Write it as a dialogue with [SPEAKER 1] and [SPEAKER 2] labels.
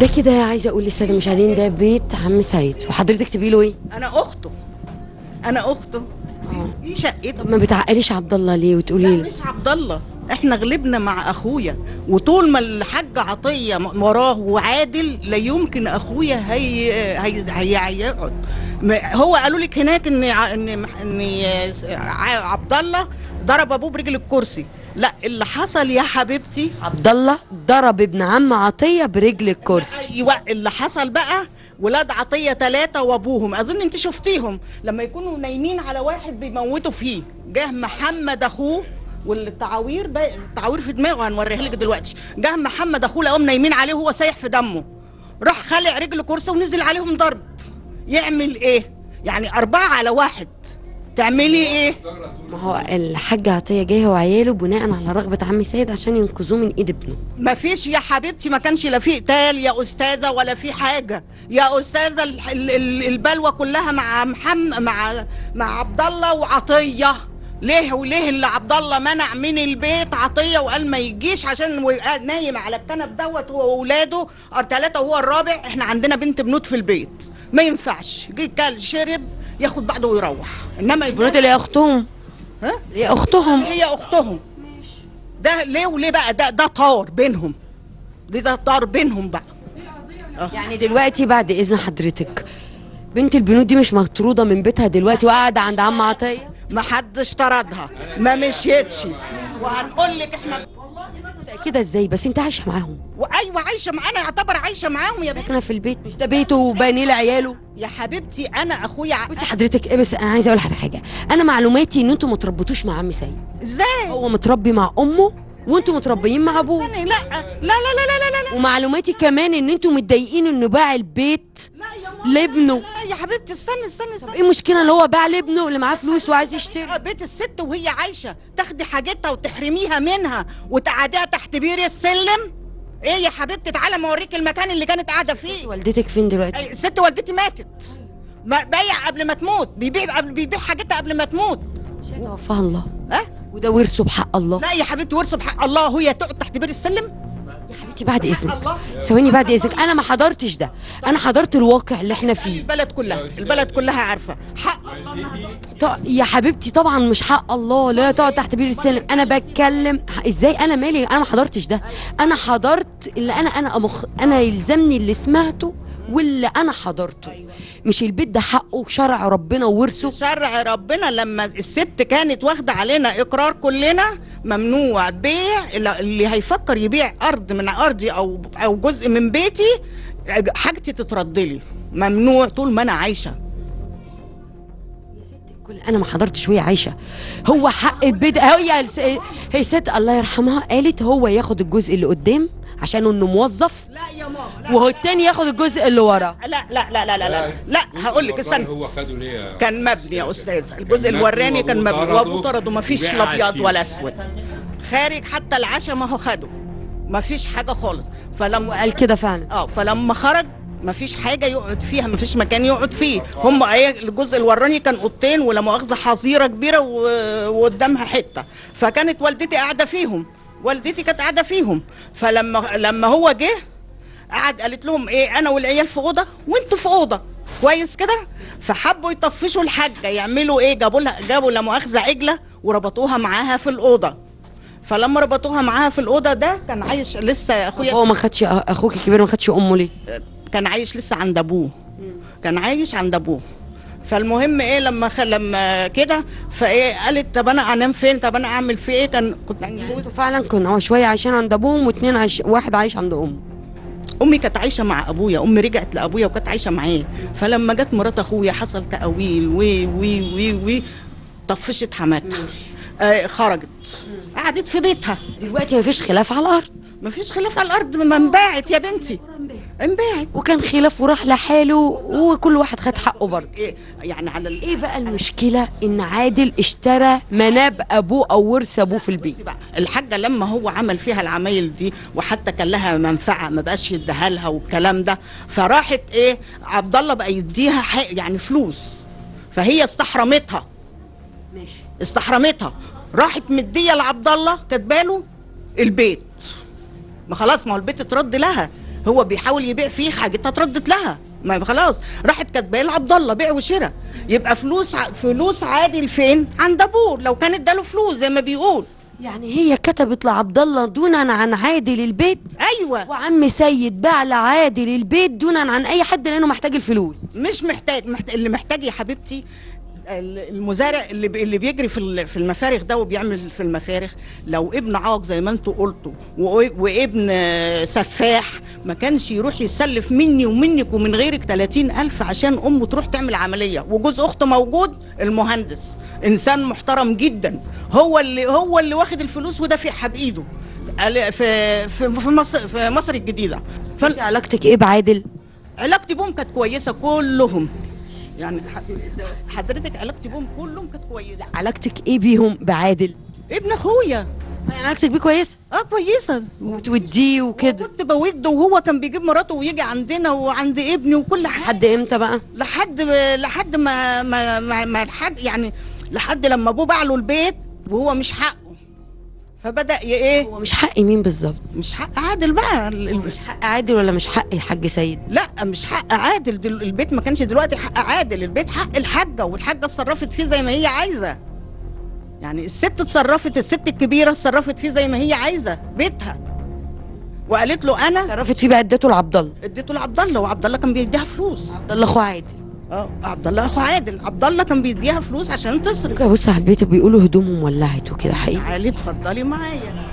[SPEAKER 1] ده كده عايزة أقول للسادة المشاهدين ده بيت عم سيد وحضرتك تبقي له إيه؟
[SPEAKER 2] أنا أخته. أنا أخته. دي شقته
[SPEAKER 1] ما بتعقليش عبد الله ليه وتقولي
[SPEAKER 2] لا
[SPEAKER 1] له
[SPEAKER 2] مش عبد الله إحنا غلبنا مع أخويا. وطول ما الحاج عطية وراه وعادل لا يمكن أخويا هي هي هي هيقعد ما- هو قالوا لك هناك إن إن إن ع- عبد الله ضرب أبوه برجل الكرسي. لا اللي حصل يا حبيبتي.
[SPEAKER 1] عبد الله ضرب ابن عم عطية برجل الكرسي.
[SPEAKER 2] أيوه اللي حصل بقى ولاد عطية ثلاثة وأبوهم. أظن أنت شفتيهم لما يكونوا نايمين على واحد بيموتوا فيه. جه محمد أخوه والتعاوير بقى التعاوير في دماغه هنوريها لك دلوقتي. جه محمد أخوه لقاهم نايمين عليه وهو سايح في دمه. راح خلع رجل كرسي ونزل عليهم ضرب. يعمل إيه؟ يعني أربعة على واحد. تعملي إيه؟
[SPEAKER 1] ما هو الحاج عطية جاي هو وعياله بناء على رغبة عم سيد عشان ينقذوه من إيد ابنه.
[SPEAKER 2] ما فيش يا حبيبتي ما كانش لا في قتال يا أستاذة ولا في حاجة. يا أستاذة ال- ال- ال- البلوه كلها مع محمد مع مع عبد الله وعطية. ليه وليه اللي عبد الله منع من البيت عطية وقال ما يجيش عشان نايم على الكنب دوت هو واولاده ثلاثة وهو الرابع. إحنا عندنا بنت بنوت في البيت. ما ينفعش. جه كل شرب ياخد بعضه ويروح. إنما
[SPEAKER 1] البنات اللي هي أختهم.
[SPEAKER 2] ها؟
[SPEAKER 1] هي أختهم.
[SPEAKER 2] هي أختهم. ده ليه وليه بقى؟ ده ده طار بينهم. ده ده طار بينهم بقى.
[SPEAKER 1] يعني دلوقتي بعد إذن حضرتك بنت البنود دي مش مطرودة من بيتها دلوقتي وقاعدة عند عم عطية؟
[SPEAKER 2] ما حدش طردها. ما مشيتش. وهنقول لك إحنا
[SPEAKER 1] متاكده إزاي بس انت عايشة معاهم؟
[SPEAKER 2] وأيوة عايشة معانا يعتبر عايشة معاهم يا بنت
[SPEAKER 1] ساكنة في البيت. مش ده بيته وباني لعياله
[SPEAKER 2] يا حبيبتي أنا أخويا ع-
[SPEAKER 1] بصي حضرتك إيه بس أنا عايزة أقول حاجة. أنا معلوماتي إن أنتوا ما اتربيتوش مع عم سيد.
[SPEAKER 2] إزاي؟
[SPEAKER 1] هو متربي مع أمه وانتوا متربيين مع ابوه.
[SPEAKER 2] لا لا لا لا لا لا لا.
[SPEAKER 1] ومعلوماتي كمان ان أنتوا متضايقين انه باع البيت
[SPEAKER 2] لا يا ماما
[SPEAKER 1] لابنه.
[SPEAKER 2] لا يا حبيبتي استني استني استني.
[SPEAKER 1] إيه المشكلة اللي هو باع لابنه اللي معاه فلوس وعايز يشتري؟
[SPEAKER 2] بيت الست وهي عايشة. تاخدي حاجتها وتحرميها منها وتقعديها تحت بير السلم. إيه يا حبيبتي تعالى ما اوريك المكان اللي كانت قاعدة فيه.
[SPEAKER 1] والدتك فين دلوقتي؟
[SPEAKER 2] الست والدتي ماتت. ما بايع قبل ما تموت بيبيع قبل بيبيع حاجتها قبل ما تموت.
[SPEAKER 1] توفاها الله. وده ورثه بحق الله.
[SPEAKER 2] لا يا حبيبتي ورثه بحق الله. وهي تقعد تحت بير السلم؟
[SPEAKER 1] يا حبيبتي بعد إذنك.
[SPEAKER 2] الله.
[SPEAKER 1] ثواني بعد إذنك. أنا ما حضرتش ده. أنا حضرت الواقع اللي إحنا فيه.
[SPEAKER 2] البلد كلها البلد كلها عارفة. حق الله
[SPEAKER 1] إنها يا حبيبتي طبعا مش حق الله لا تقعد تحت بير السلم. أنا بتكلم إزاي؟ أنا مالي؟ أنا ما حضرتش ده. أنا حضرت اللي أنا أنا أمخ... أنا يلزمني اللي سمعته واللي أنا حضرته. مش البيت ده حقه شرع ربنا وورثه
[SPEAKER 2] شرع ربنا لما الست كانت واخدة علينا إقرار كلنا ممنوع بيع اللي هيفكر يبيع أرض من أرضي أو أو جزء من بيتي حاجتي تترد لي. ممنوع طول ما أنا عايشة.
[SPEAKER 1] كل أنا ما حضرتش وهي عايشة. هو حق البيت هي هي ست الله يرحمها قالت هو ياخد الجزء اللي قدام عشان انه موظف.
[SPEAKER 2] لا يا ماما لا
[SPEAKER 1] وهو التاني ياخد الجزء اللي ورا.
[SPEAKER 2] لا لا لا لا لا لا, لا. هقول لك استنى.
[SPEAKER 3] هو خده ليه
[SPEAKER 2] كان مبني يا أستاذ. الجزء الوراني كان مبني.
[SPEAKER 3] وابوه طرده
[SPEAKER 2] ما فيش لا
[SPEAKER 3] أبيض.
[SPEAKER 2] ولا أسود. خارج حتى العشاء ما هو خده. ما فيش حاجة خالص. فلما
[SPEAKER 1] قال كده فعلا.
[SPEAKER 2] آه فلما خرج ما فيش حاجة يقعد فيها ما فيش مكان يقعد فيه. هم إيه الجزء الوراني كان أوضتين ولا مؤاخذة حظيرة كبيرة وقدامها حتة. فكانت والدتي قاعدة فيهم. والدتي كانت قاعدة فيهم. فلما لما هو جه قعد قالت لهم إيه أنا والعيال في أوضة وأنتوا في أوضة. كويس كده؟ فحبوا يطفشوا الحاجة يعملوا إيه؟ جابوا لها جابوا لا مؤاخذة عجلة وربطوها معاها في الأوضة. فلما ربطوها معاها في الأوضة ده كان عايش لسه أخويا.
[SPEAKER 1] هو ما خدش أخوك الكبير ما خدش أمه ليه؟
[SPEAKER 2] كان عايش لسه عند أبوه. كان عايش عند أبوه. فالمهم إيه لما خ... لما كده فإيه قالت طب أنا انام فين؟ طب أنا أعمل في إيه؟ كان كنت
[SPEAKER 1] أنتوا فعلا كانوا شوية عايشين عند ابوهم واتنين عايش واحد عايش عند أمه.
[SPEAKER 2] أمي كانت عايشة مع أبويا أمي رجعت لأبويا وكانت عايشة معاه. فلما جت مرات أخويا حصل تأويل وي وي وي وي طفشت حماتها. آه خرجت. قعدت في بيتها.
[SPEAKER 1] دلوقتي ما فيش خلاف على الأرض.
[SPEAKER 2] مفيش خلاف على الأرض ما انباعت يا بنتي. انباعت.
[SPEAKER 1] وكان خلاف وراح لحاله وكل واحد خد حقه برضه.
[SPEAKER 2] إيه يعني على.
[SPEAKER 1] إيه بقى المشكلة؟ إن عادل اشترى مناب أبوه أو ورث أبوه في البيت.
[SPEAKER 2] الحاجة لما هو عمل فيها العمايل دي وحتى كان لها منفعة ما بقاش يديها لها والكلام ده فراحت إيه عبد الله بقى يديها حق يعني فلوس. فهي استحرمتها.
[SPEAKER 1] ماشي.
[SPEAKER 2] استحرمتها. راحت مدية لعبد الله كاتباله البيت. ما خلاص ما هو البيت اترد لها. هو بيحاول يبيع فيه حاجتها اتردت لها. ما خلاص راحت كاتبة له عبد الله بيع وشراء. يبقى فلوس ع... فلوس عادل فين؟ عند ابوه. لو كان اداله فلوس زي ما بيقول.
[SPEAKER 1] يعني هي كتبت لعبد الله دونا عن عادل البيت؟
[SPEAKER 2] أيوه.
[SPEAKER 1] وعم سيد باع لعادل البيت دونا عن أي حد لأنه محتاج الفلوس.
[SPEAKER 2] مش محتاج, محتاج اللي محتاج يا حبيبتي المزارع اللي اللي بيجري في في المفارخ ده وبيعمل في المفارخ لو ابن عاق زي ما أنتوا قلتوا وابن سفاح ما كانش يروح يسلف مني ومنك ومن غيرك 30 ألف عشان أمه تروح تعمل عملية وجوز أخته موجود؟ المهندس. إنسان محترم جدا. هو اللي هو اللي واخد الفلوس ودافعها بإيده قال- في في في مصر في مصر الجديدة. فال-
[SPEAKER 1] انت علاقتك إيه بعادل؟
[SPEAKER 2] علاقتي بهم كانت كويسة كلهم. يعني حضرتك علاقتي بهم كلهم كانت كويسة.
[SPEAKER 1] علاقتك إيه بيهم؟ بعادل.
[SPEAKER 2] ابن أخويا.
[SPEAKER 1] يعني علاقتك بيه كويسة؟
[SPEAKER 2] آه كويسة.
[SPEAKER 1] وتوديه وكده.
[SPEAKER 2] كنت بوده وهو كان بيجيب مراته ويجي عندنا وعند ابني وكل حاجة.
[SPEAKER 1] لحد إمتى بقى؟
[SPEAKER 2] لحد لحد ما ما ما, ما الحاج يعني لحد لما أبوه باع له البيت وهو مش حقه. فبدأ ي- إيه؟
[SPEAKER 1] هو مش حق مين بالظبط؟
[SPEAKER 2] مش حق عادل بقى.
[SPEAKER 1] مش حق عادل ولا مش حق الحاج سيد؟
[SPEAKER 2] لا مش حق عادل. دل البيت ما كانش دلوقتي حق عادل. البيت حق الحاجة والحاجة اتصرفت فيه زي ما هي عايزة. يعني الست اتصرفت الست الكبيرة اتصرفت فيه زي ما هي عايزة بيتها. وقالت له أنا
[SPEAKER 1] صرفت فيه بقى اديته لعبد الله.
[SPEAKER 2] اديته لعبد الله وعبد الله كان بيديها فلوس.
[SPEAKER 1] عبد الله أخو عادل.
[SPEAKER 2] أه عبد الله أخو عادل. عبد الله كان بيديها فلوس عشان تصرف.
[SPEAKER 1] ابص على البيت وبيقولوا هدومه مولعت وكده حقيقي.
[SPEAKER 2] تعالي اتفضلي معايا.